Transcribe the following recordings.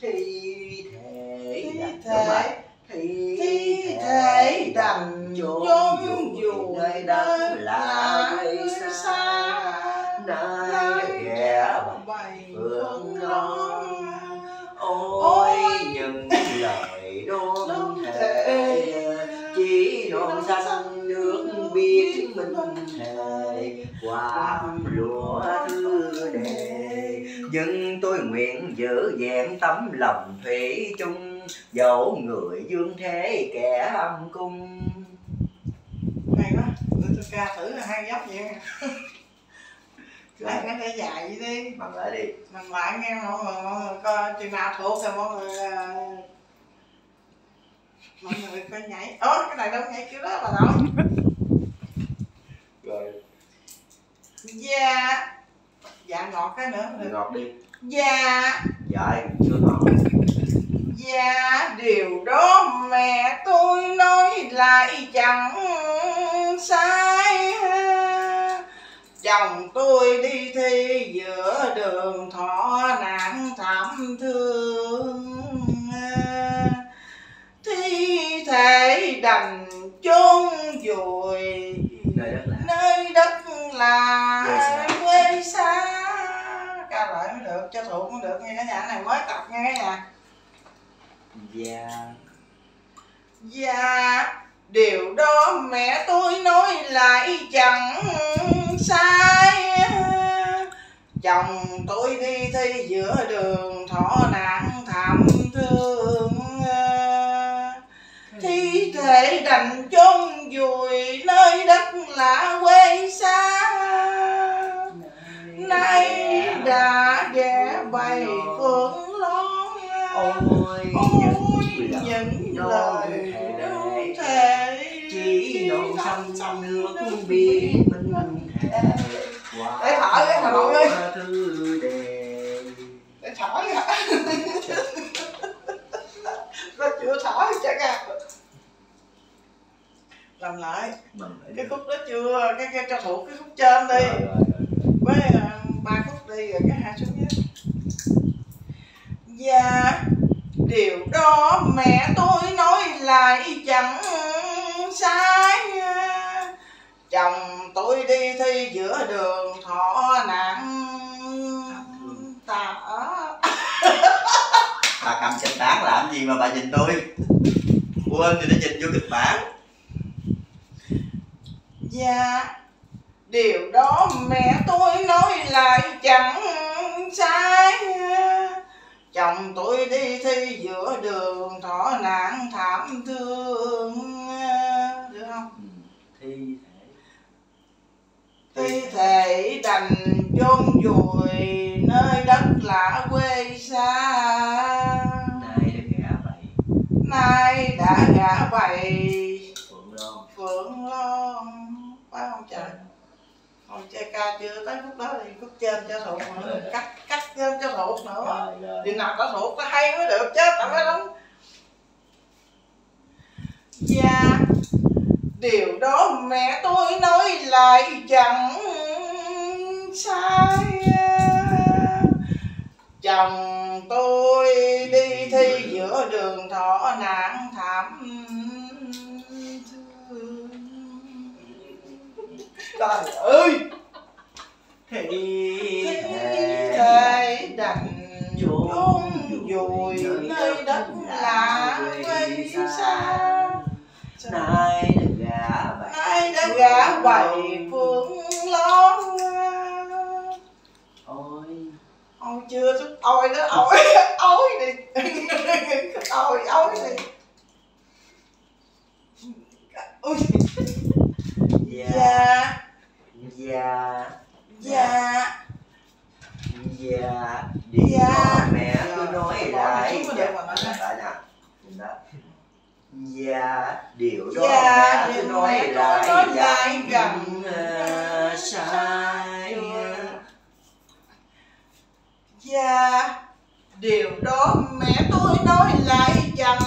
thi thể thể thi, thể chốn vùi vùi nơi đất lạ nơi xa xa nơi ghé phương non. ôi những lời đôn thể chỉ non xanh nước biết mình thề qua lúa thư đề nhưng tôi nguyện giữ vẹn tấm lòng thủy chung dẫu người dương thế kẻ âm cung. Hay quá để tôi ca thử là hai góc vậy. Lại cái để dài vậy đi. bằng lại đi. Làm lại nghe mọi người mọi người coi chừng nào thuộc thì mọi người ờ, mọi người coi nhảy. Ố cái này đâu nhảy kiểu đó bà nội rồi dạ. Dạ ngọt cái nữa. Được ngọt đi. Dạ. Dạ chưa ngọt. Dạ điều đó mẹ tôi nói lại chẳng sai chồng tôi đi thi giữa đường thọ nạn thảm thương thi thể đành chôn vùi nơi đất lạ nơi đất là xa. quê xa. Ca lại mới được cho thuộc mới được nghe cả nhà này mới tập nghe cả nhà. Dạ. Dạ Điều đó mẹ tôi nói lại chẳng sai. Chồng tôi đi thi giữa đường thọ nạn thảm thương. Thi thể đành chôn vùi nơi đất lạ quê xa. Nay đã ghé bay phương lon ôi những lời đôn thể chỉ non xanh nước biết mình thề. Để thở cái Hà Nội ơi. để thở ra nó chưa thở chắc à làm lại. Cái khúc đó chưa? Cái, cái cho thuộc cái khúc trên đi. Rồi, rồi, rồi. với ờ, ba khúc đi rồi cái hai xuống dưới. Dạ điều đó mẹ tôi nói lại chẳng sai. Chồng tôi đi thi giữa đường thọ nạn. Tà. Bà cầm kịch bản làm gì mà bà nhìn tôi? Quên thì đã nhìn vô kịch bản Dạ Điều đó mẹ tôi nói lại chẳng sai. Chồng tôi đi thi giữa đường thọ nạn thảm thương. Được không? thi thể. Thi thể đành chôn vùi nơi đất lạ quê xa. Này được gã vậy Nay đã gã bày phượng loan Phượng Loan Phải không trời? Chơi ca chưa tới khúc đó thì khúc trên cho thuộc nữa Cắt cắt thêm cho thuộc nữa. Thì nào có thuộc nó hay mới được chứ Tại phải không? Dạ Điều đó mẹ tôi nói lại chẳng sai. Chồng tôi đi thi giữa đường thọ nạn thảm thương. Trời ơi vùi nơi đất lạ quê xa. nay đã gã bày phương lón ôi. Ôi chưa chút ôi đó ôi ôi đi. Ôi ôi đi. Ôi. Dạ. Dạ. Dạ. Dạ. Dạ nói lại. dạ nè. Nhìn đó. dạ điều đó Dạ, điều nói lại lại chẳng gần ờ, sai. Dạ Điều đó mẹ tôi nói lại chẳng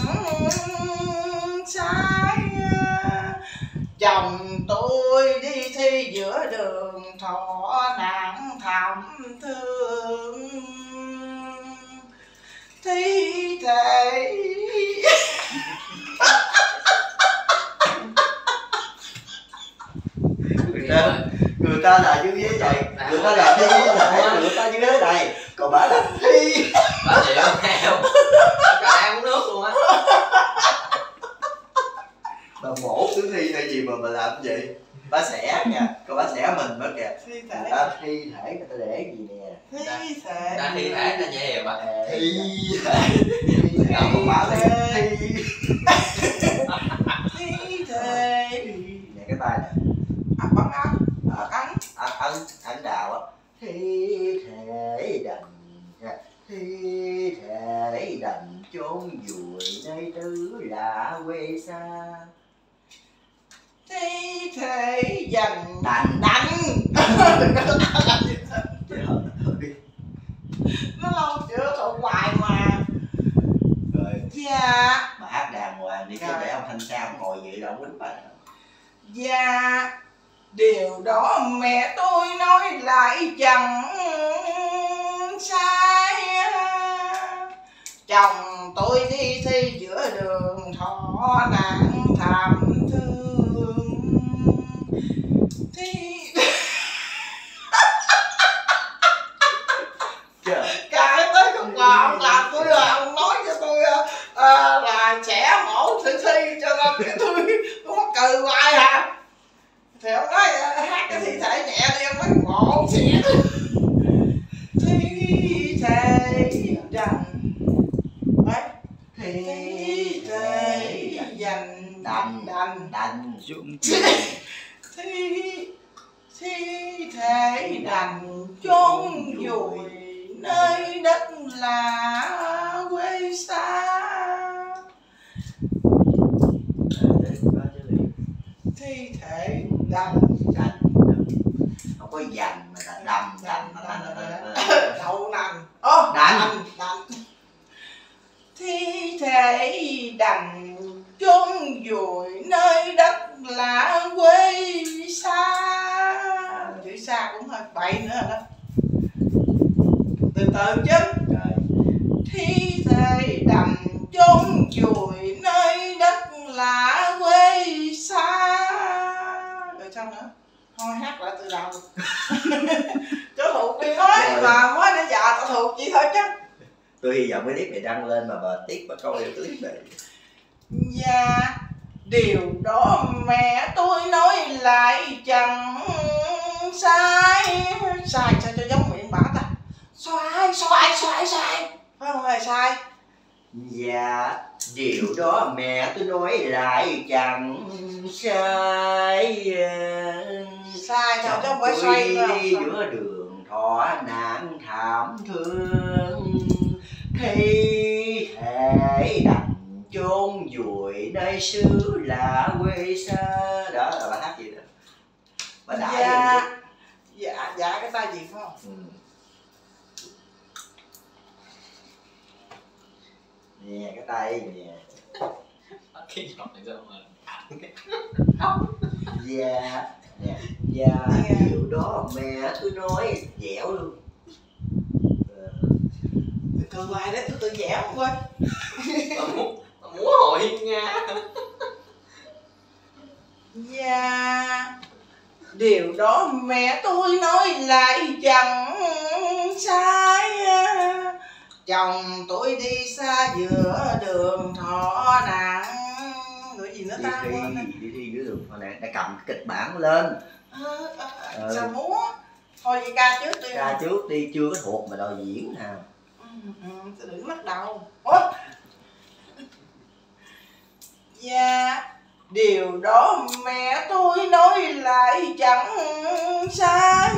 sai. Chồng tôi đi thi giữa đường thọ nạn thảm thương thi thể người ta người ta là dưới dưới này. Người ta là thi thể người ta dưới này. Còn bà là thi bà chịu theo. Bà mổ tử thi hay gì mà bà làm vậy bà xẻ nha còn bà xẻ mình nữa kìa. Thi thể. Ta thi thể người ta để gì nè? Thi thể. đang thi thể là nhẹ hiệp à thi thể. thi thể. Bà là thi thi thể. Nè cái tay nè. À bắn áo à, cắn anh anh anh đào á. Thi thể đành. Thi thể đành chốn vùi nơi tứ lạ quê xa thi thể đánh Trời ơi. nó lâu chưa thụ hoài mà. Rồi. Dạ. Mà hát đàng hoàng đi Rồi. để ông thanh sao ngồi vậy đâu quýnh bà. Dạ. Điều đó mẹ tôi nói lại chẳng sai. Chồng tôi đi thi giữa đường thọ nạn thảm thương cái tới còn ông làm tôi là ông nói cho tôi ờ, là sẽ mổ thử thi cho nên cái tôi tôi mắc cười hoài à. Thì ông nói ờ, hát cái thi thể nhẹ đi ông nói ngộ xỉa thi thể đành Đấy, thi thể dành đành đành đành. Xuống thi thi thể đành chôn vùi nơi đất lạ quê xa. Thi thể đành đành không có dành mà là đầm đành đậu nành ô Đành. đành thi thể đành chôn vùi nơi đất lạ quê xa. Chữ xa cũng hơi bậy nữa đó. Từ từ chứ. Thi thể đành chôn vùi nơi đất lạ quê xa. Rồi sao nữa? Thôi hát lại từ đầu. Chỗ thuộc đi. Nói mà mới nãy giờ tao thuộc chỉ thôi chứ. Tôi hy vọng cái clip này đăng lên mà bà tiếc bà coi được clip này. Dạ Điều đó mẹ tôi nói lại chẳng sai. Sai sao cho giống miệng bả ta. Xoài xoài xoài xoài Phải không? Hề sai. Dạ, điều đó mẹ tôi nói lại chẳng sai. Sai sao chứ không phải xoay giữa đường thọ nạn thảm thương. Thi thể đành chôn vùi nơi xứ lạ quê xa. Đó là bà hát gì đó Bà đại Dạ. Dạ dạ cái tay gì phải không. Ừ. Nè cái tay nè. Cái giọng này sao mà Dạ Dạ Dạ Dạ. Điều đó mẹ tôi nói dẻo luôn. Từ hoài đấy tôi tự dẻo không hội nga Dạ Điều đó mẹ tôi nói lại chẳng sai. Chồng tôi đi xa giữa đường thọ nạn Rồi gì nữa Đi ta thi. Đi thi dưới đường Hồi nãy đã cầm cái kịch bản lên. Ờ, ờ, Ờ. Sao múa Thôi đi ca trước đi. Ca trước đi chưa có thuộc mà đòi diễn nào. Ừ, ừ, đừng bắt đầu. Ủa? Dạ Điều đó mẹ tôi nói lại chẳng sai.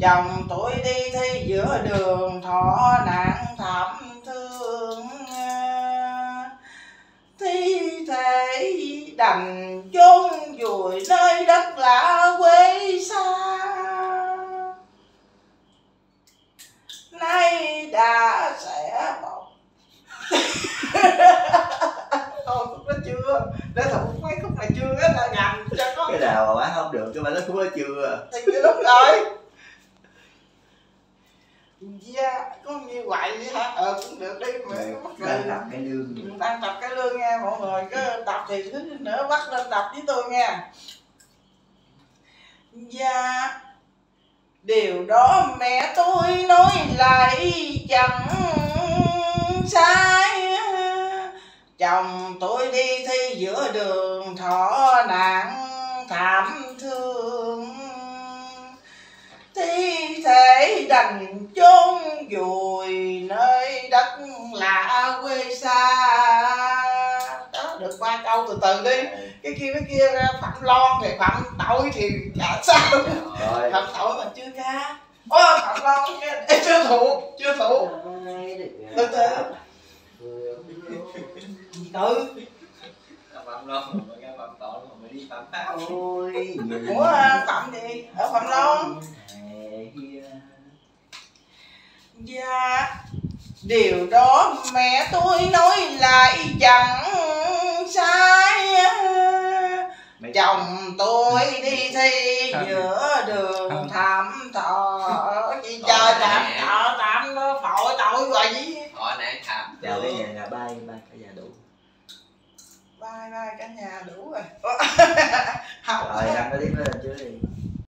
Chồng tôi đi thi giữa đường, thọ nạn thảm thương. Thi thể đành chôn vùi nơi đất lạ quê xa nay đã sẽ một thôi khúc đó chưa để thụ mấy khúc này chưa á là nhầm cho có cái nào mà bán không được cái mà nó cũng chưa? Thì cái lúc rồi dạ có như vậy đi hả? Ờ cũng được đi mà Đang tập cái lương. Đang tập cái lương nha mọi người cứ tập thì thứ nữa bắt lên tập với tôi nha. Dạ Điều đó mẹ tôi nói lại chẳng sai. Chồng tôi đi thi giữa đường thọ nạn đành chôn vùi nơi đất lạ quê xa. Đó, được ba câu từ từ đi. Cái kia cái kia phạm lon thì phạm tội thì chả sao. Rồi. Phạm tội mà chưa ra ô phạm lon cái- Ê, chưa thuộc chưa thuộc Từ từ. từ. Phạm lon mà nghe phạm tội mà đi phạm pháp. Ôi ủa phạm gì? Ở phạm lon dạ. Điều đó mẹ tôi nói lại chẳng sai. Chồng tôi đi thi giữa đường thảm thọ. Chị chờ tạm thọ tạm nó tội rồi gì? Họ nạn thảm chào cái nhà nhà bay bay cả nhà đủ. Bye bye cả nhà đủ rồi. Học rồi đăng cái tiếp lên trước đi